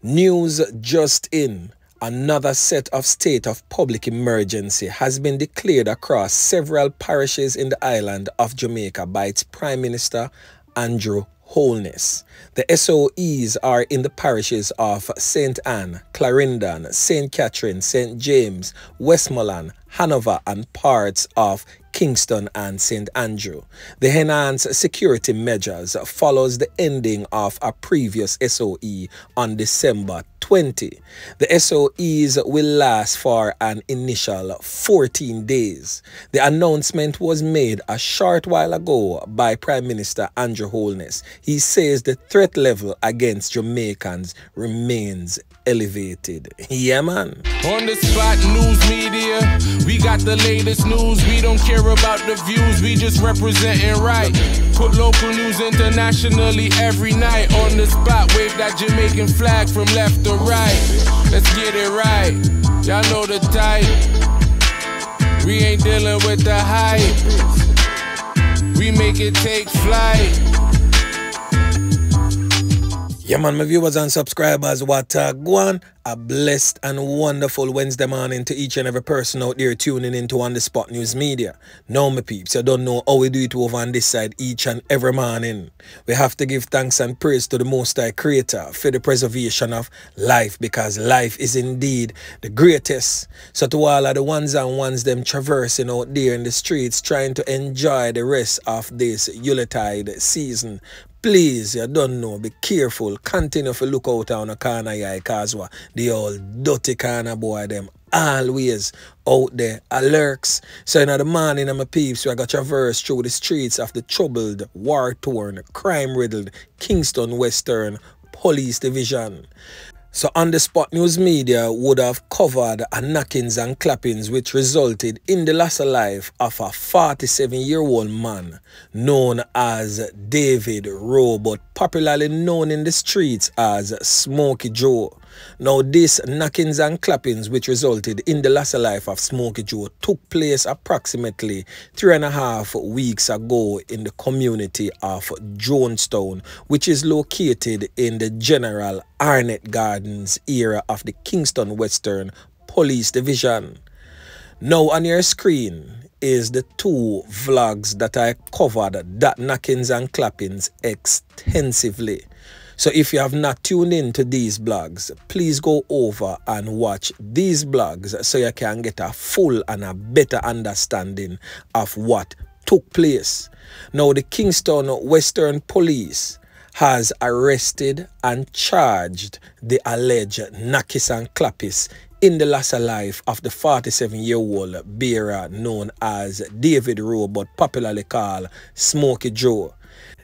News just in. Another set of state of public emergency has been declared across several parishes in the island of Jamaica by its Prime Minister Andrew Holness. The SOEs are in the parishes of St. Ann, Clarendon, St. Catherine, St. James, Westmoreland, Hanover and parts of Kingston and St. Andrew. The enhanced security measures follows the ending of a previous SOE on December 20. The SOEs will last for an initial 14 days. The announcement was made a short while ago by Prime Minister Andrew Holness. He says the threat level against Jamaicans remains elevated. Yeah, man. On the spot news media, we got the latest news. We don't care about the views, we just representing right. Put local news internationally every night. On the spot, wave that Jamaican flag from left to right. Let's get it right. Y'all know the type. We ain't dealing with the hype. We make it take flight. Yeah, man, my viewers and subscribers, what go on? A blessed and wonderful Wednesday morning to each and every person out there tuning into On The Spot News Media. Now, my peeps, you don't know how we do it over on this side each and every morning. We have to give thanks and praise to the Most High Creator for the preservation of life because life is indeed the greatest. So to all of the ones and ones them traversing out there in the streets trying to enjoy the rest of this Yuletide season, Please, you don't know, be careful. Continue to look out on a corner because what the old dirty corner boy them always out there lurks. So in the morning I'm a peeps so I got traverse through the streets of the troubled, war-torn, crime-riddled Kingston Western Police Division. So on the spot news media would have covered a knockings and clappings which resulted in the loss of life of a 47 year old man known as David Rowe but popularly known in the streets as Smokey Joe. Now, this knockings and clappings, which resulted in the of life of Smokey Joe, took place approximately three and a half weeks ago in the community of Jonestown, which is located in the General Arnett Gardens area of the Kingston Western Police Division. Now, on your screen is the two vlogs that I covered that knockings and clappings extensively. So if you have not tuned in to these blogs, please go over and watch these blogs so you can get a full and a better understanding of what took place. Now the Kingston Western Police has arrested and charged the alleged Nakis and Clappis in the of life of the 47-year-old bearer known as David Rowe, but popularly called Smokey Joe.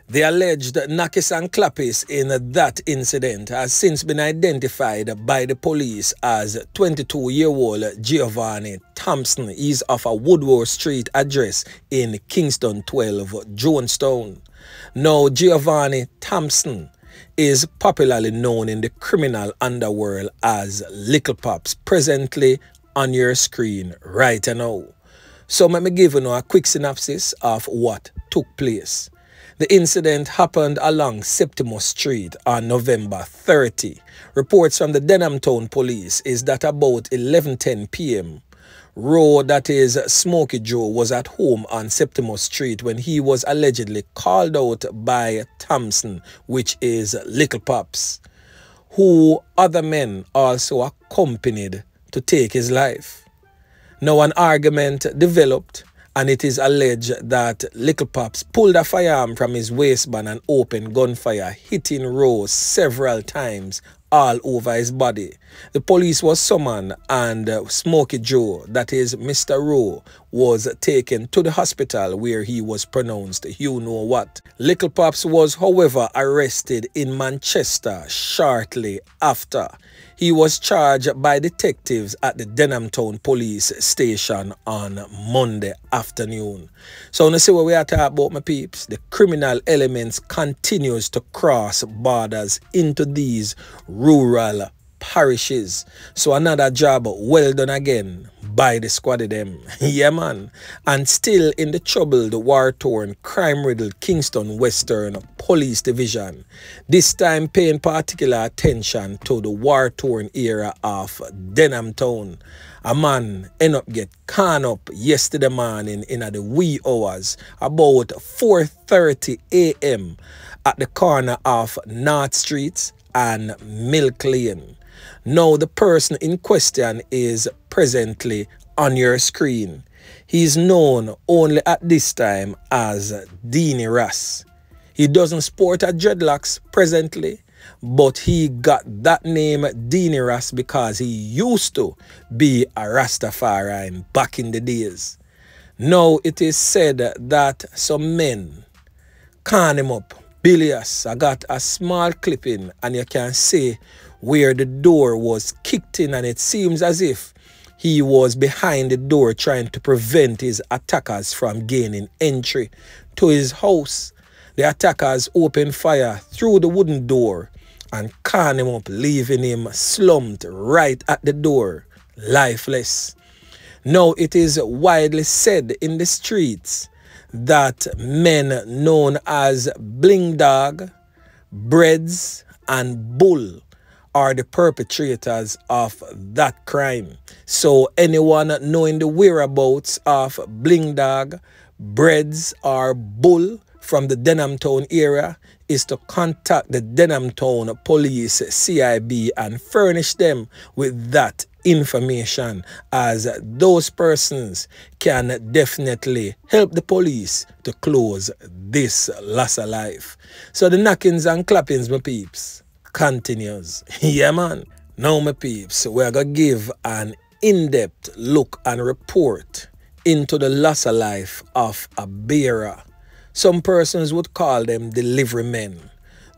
The alleged Nakis and in that incident has since been identified by the police as 22-year-old Jovanie Thompson. He's of a Woodward Street address in Kingston 12, Jonestown. Now, Jovanie Thompson is popularly known in the criminal underworld as Little Pops, presently on your screen right now. So let me give you a quick synopsis of what took place. The incident happened along Septimus Street on November 30. Reports from the Denham Town Police is that about 11:10 p.m. Rowe, that is Smokey Joe, was at home on Septimus Street when he was allegedly called out by Thompson, which is Little Pops, who other men also accompanied to take his life. Now an argument developed and it is alleged that Little Pops pulled a firearm from his waistband and opened gunfire, hitting Rose several times all over his body. The police was summoned and uh, Smokey Joe, that is Mr. Rowe, was taken to the hospital where he was pronounced you know what. Little Pops was however arrested in Manchester shortly after. He was charged by detectives at the Denham Town Police Station on Monday afternoon. So now see what we are talking about, my peeps. The criminal elements continues to cross borders into these rural parishes. So another job well done again by the squad of them. yeah, man. And still in the troubled, war-torn, crime-riddled Kingston Western Police Division. This time paying particular attention to the war-torn era of Denham Town. A man end up get can up yesterday morning in the wee hours about 4.30 a.m. at the corner of North Street and Milk Lane. Now the person in question is presently on your screen. He is known only at this time as Deanie Ras. He doesn't sport a dreadlocks presently, but he got that name Deanie Ras because he used to be a Rastafarian back in the days. Now it is said that some men can him up. Bilious, I got a small clipping and you can see where the door was kicked in and it seems as if he was behind the door trying to prevent his attackers from gaining entry to his house. The attackers opened fire through the wooden door and can him up, leaving him slumped right at the door, lifeless. Now it is widely said in the streets that men known as Bling Dog, Breads, and Bull are the perpetrators of that crime. So anyone knowing the whereabouts of Bling Dog, Breads, or Bull from the Denham Town area is to contact the Denham Town Police CIB and furnish them with that information as those persons can definitely help the police to close this loss of life. So the knockings and clappings, my peeps continues. yeah, man. Now, my peeps, we're going to give an in-depth look and report into the loss of life of a bearer. Some persons would call them delivery men.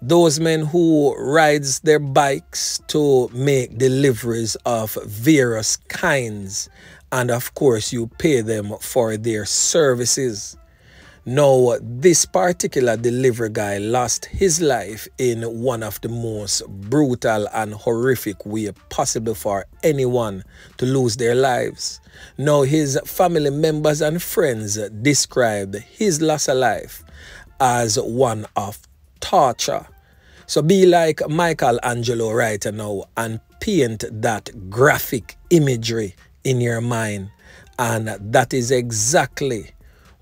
Those men who rides their bikes to make deliveries of various kinds and of course you pay them for their services. Now, this particular delivery guy lost his life in one of the most brutal and horrific way possible for anyone to lose their lives. Now, his family members and friends described his loss of life as one of torture. So be like Michelangelo right now and paint that graphic imagery in your mind. And that is exactly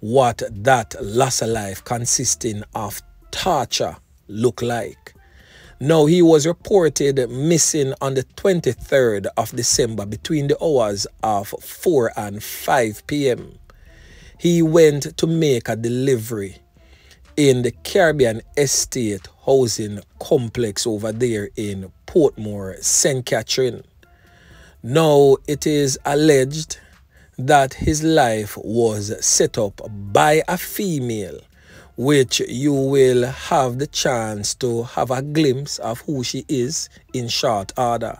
what that loss of life consisting of torture look like. Now he was reported missing on the 23rd of December between the hours of 4 and 5 p.m. He went to make a delivery in the Caribbean Estate housing complex over there in Portmore, St. Catherine. Now it is alleged that his life was set up by a female, which you will have the chance to have a glimpse of who she is in short order.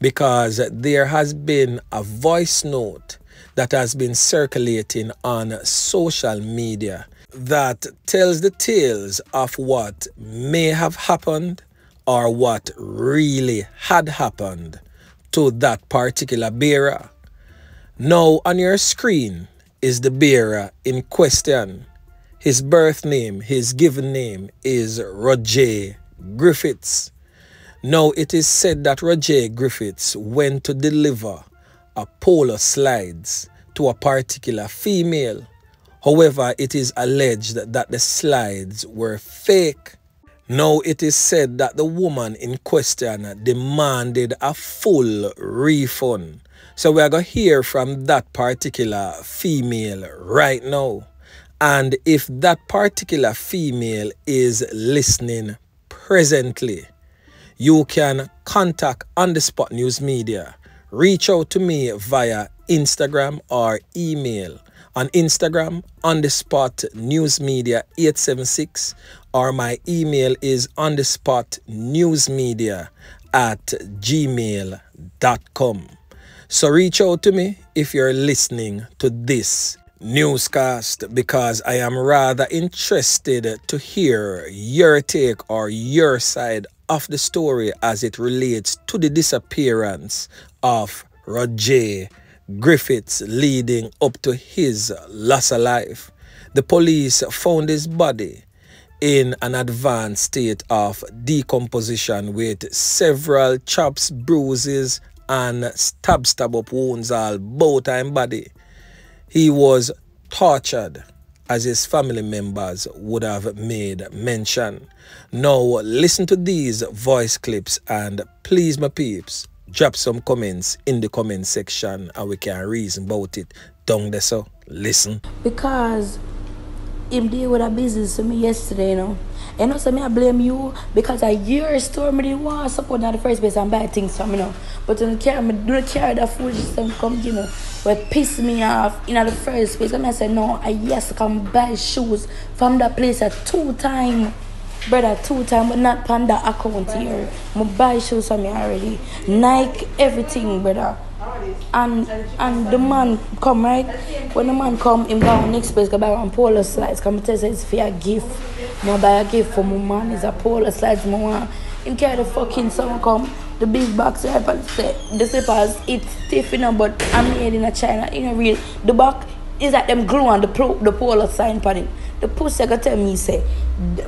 Because there has been a voice note that has been circulating on social media that tells the tales of what may have happened or what really had happened to that particular bearer. Now on your screen is the bearer in question. His birth name, his given name is Rojay Griffiths. Now it is said that Rojay Griffiths went to deliver a polo slides to a particular female. However, it is alleged that the slides were fake. Now it is said that the woman in question demanded a full refund so we are going to hear from that particular female right now. And if that particular female is listening presently, you can contact On The Spot News Media. Reach out to me via Instagram or email. On Instagram, On The Spot News Media 876 or my email is on the spot newsmedia at gmail.com. So reach out to me if you're listening to this newscast because I am rather interested to hear your take or your side of the story as it relates to the disappearance of Rojay Griffiths leading up to his loss of life. The police found his body in an advanced state of decomposition with several chops, bruises, and stab stab up wounds all both time body. He was tortured as his family members would have made mention. Now listen to these voice clips and please my peeps drop some comments in the comment section and we can reason about it down there so listen. Because him deal with a business to me yesterday, you know. And also me I blame you because I year me didn't want support in the first place and buy things from you know. But don't care me don't care that foolishness them come you know what piss me off in the first place. And I said no, I yes come buy shoes from that place at two time. Brother, two time, but not that account here. I buy shoes from me already. Nike, everything, brother and and the man come right? When the man come him go next place go buy one polo slides. Come tell say it's for a gift. I buy a gift for my man it's a polo slides I want him carry the fucking song come the big box right and say the slippers it's stiff you know but I'm made in a China you know real. The back is that them glue on the pro, the polo sign pan the pussy go tell me say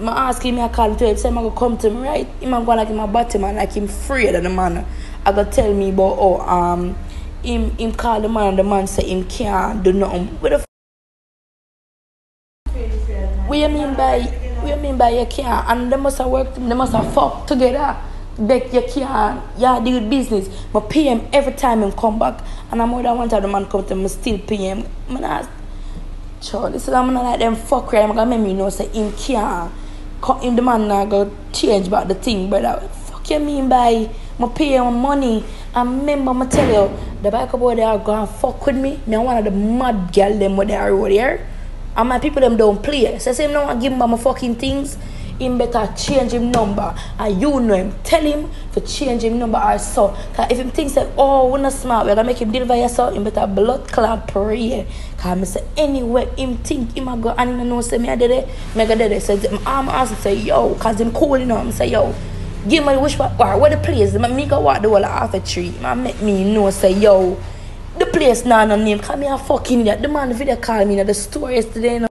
I ask him I call him to him say I'm gonna come to me right? Him go like him a bottom man like him afraid of the man. I go tell me about oh um him him call the man and the man say him can't do nothing. What the f- what you mean by what you mean by you can't? And they must have worked they must have fucked together. That you can't yeah do business. But pay him every time him come back. And I'm more than one time the man come to me still pay him. Man ask Charlie, so I'm not like them fuck right. I'm gonna make me know say him can't. Him the man not go change about the thing, but what fuck you mean by I pay him money I remember I tell you, the bike boy they are going fuck with me. Me one of the mad girl them where they are over there. And my people them don't play. So say no want give him my fucking things. Him better change him number. And you know him. Tell him to change him number or so. Cause if him thinks that oh we're not smart, we're gonna make him deliver yourself, him better blood clot pray. Cause me say anyway him think him a go and him know say me I did it. Me go did it. So I'm asking say yo, cause him cool you know. I'm say yo. Give me the wish part, where the place, me go walk the whole the tree. Man make me know say yo, the place now no name. Come here fucking idiot. The man the video call me in the store yesterday. Know.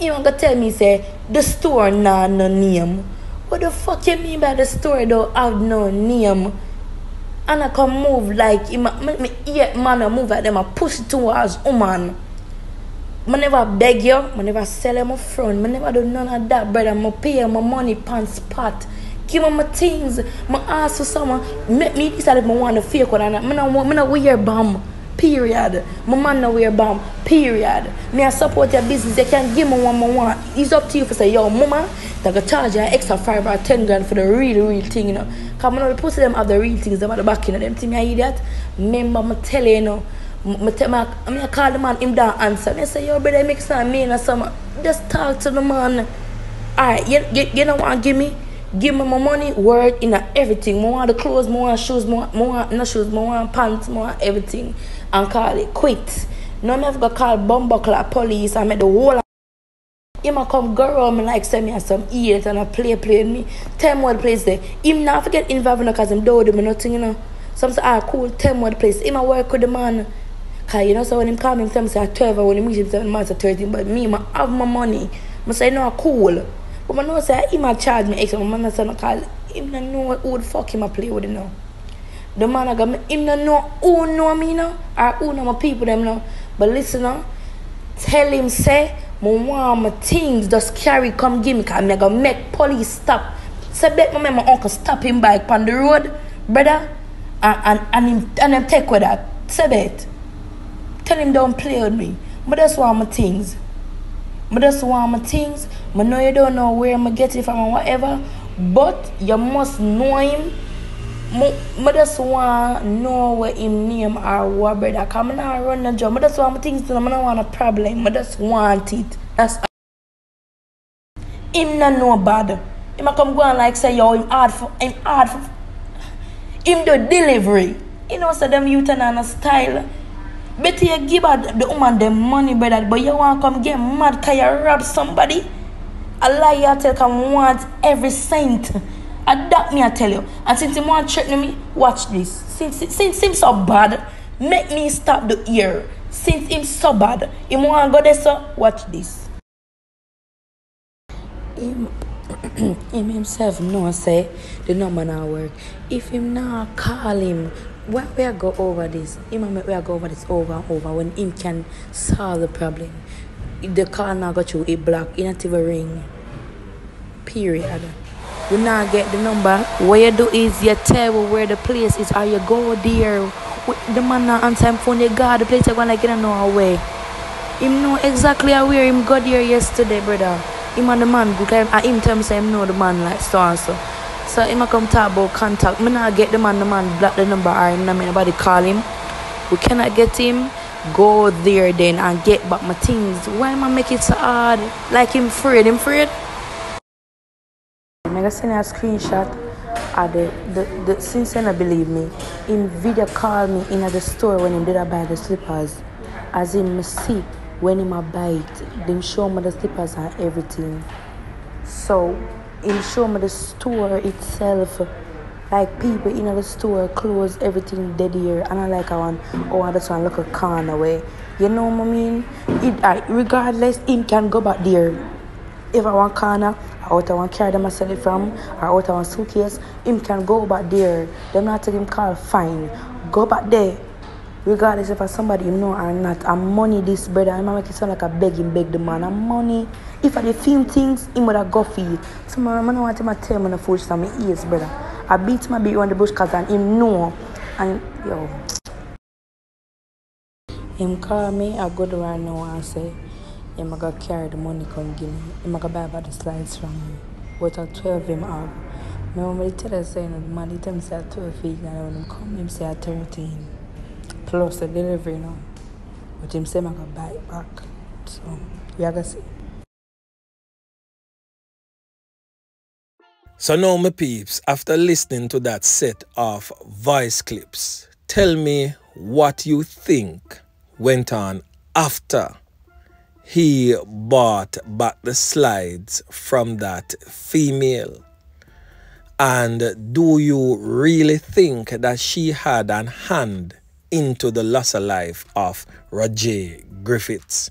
He want to tell me say the store now no name. What the fuck you mean by the store don't have no name? And I can move like make me ear man I move at them I push towards woman. I never beg you, I never sell you my friend, I never do none of that, brother. I pay my money pan spot. Give me my things. I ask for someone, make me decide if I want to fake one or not. I don't don't wear bomb. Period. My man no wear bomb. Period. Me I support your business. You can give me one I want. It's up to you for say, yo, mama, they go charge you an extra five or ten grand for the real, real thing, you know. Cause I know the pussy them have the real things, them at the back, you know. Them thing I idiot. Remember, I tell you, you know. I, tell my, I call the man, him don't answer. I say, yo, brother, make some mean or something. Just talk to the man. Alright, you, you, you know what, give me? Give me my money, word, in everything. I want the clothes, I want shoes, I want, no shoes, I want pants, I want everything. And call it quit. No, me have to call Bumbuckler police and make the whole he might come around me like send me some ears and I play play me. Tell me what place there. Him not forget involved in because him do me nothing, you know. Some say, ah, cool, tell me what place. Him I work with the man. Cause you know, so when him call me, him me say at 12, when he meet him, seven months at 13. But me, I have my money. I say, no, cool. But I know say, he might charge me extra. My man say, no, cause him don't know who the fuck him I play with him now. The man I got me, him don't know who know me now, or who know my people them now. But listen now, tell him say, I want my things just carry, come give me, cause I'm gonna make police stop. Say, bet my man, my uncle stop him bike on the road, brother, and, and, and him, and him take with that. Say bet. Tell him don't play with me. But that's why my things. But that's why my things. I know you don't know where I'm get it from or whatever. But you must know him. I just want to know what him name or what brother. Cause I not run the job. I just want my things I don't want a problem. I just want it. That's him not know bad. Him come go and like say yo him hard for him hard for him the delivery. You know so them youth and style. Better you give out the woman the money, brother, but you want to come get mad because you rob somebody? A liar tell can want every saint. Adapt me, I tell you. And since him want threaten me, watch this. Since since him so bad, make me stop the ear. Since him so bad, him want go there so watch this. Him, him himself know say the number not work. If him not call him, where we go over this? Him me we go over this over and over when him can solve the problem the call now go through it block, not even ring. Period. You now get the number. What you do is you tell where the place is, or you go there. The man now answer him phone, you got the place, you're gonna get no away. Him know exactly where him got there yesterday, brother. Him and the man time, and him tell me say him know the man like so and so. So him a come talk about contact. Me not get the man, the man block the number, or him not nobody call him. We cannot get him go there then and get back my things. Why am I make it so hard? Like him afraid, him afraid? I'm gonna send a screenshot of the, the, the since not believe me, in video call me in at the store when him did I buy the slippers. As in me see when him a buy it, them show me the slippers and everything. So him show me the store itself like people in the store close everything dead here and I like I want oh I just want look a corner way. You know what I mean? It I, regardless him can go back there. If I want corner or out I want carry them I it from or out I want suitcase, him can go back there. Them not take him call fine. Go back there. Regardless if I somebody you know or not, I'm money this brother. I'm make it sound like I beg him, beg the man. I'm money. If I did film things, him would have go for you. So man, I don't want him to tell me the foolish to me ears, brother. I beat my baby on the bush cause and him know. And yo. Him call me, I go to right now and say, him I got carry the money come give me. Him I got buy about the slides from me. But at 12 him have. Me when tell us saying the man he tell me say 12 feet and when him come him say 13. Plus the delivery now. But him say I got buy it back. So we are gonna see. So now, my peeps, after listening to that set of voice clips, tell me what you think went on after he bought back the slides from that female. And do you really think that she had an hand into the loss of life of Rojay Griffiths?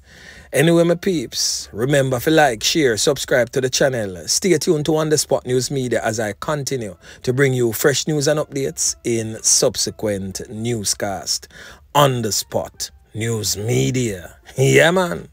Anyway, my peeps, remember to like, share, subscribe to the channel. Stay tuned to On The Spot News Media as I continue to bring you fresh news and updates in subsequent newscast. On The Spot News Media. Yeah, man.